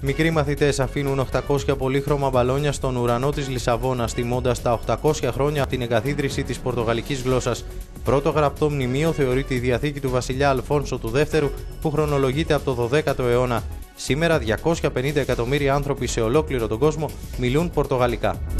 Μικροί μαθητές αφήνουν 800 πολύχρωμα μπαλόνια στον ουρανό της Λισαβόνας, τιμώντας τα 800 χρόνια από την εγκαθίδρυση της πορτογαλικής γλώσσας. Πρώτο γραπτό μνημείο θεωρείται η διαθήκη του βασιλιά Αλφόνσο του Δεύτερου, που χρονολογείται από το 12ο αιώνα. Σήμερα 250 εκατομμύρια άνθρωποι σε ολόκληρο τον κόσμο μιλούν πορτογαλικά.